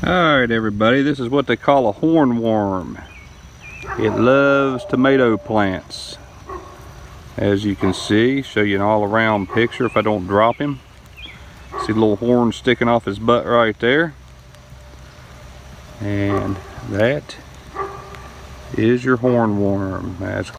Alright everybody, this is what they call a hornworm. It loves tomato plants. As you can see, show you an all around picture if I don't drop him. See the little horn sticking off his butt right there. And that is your hornworm. That's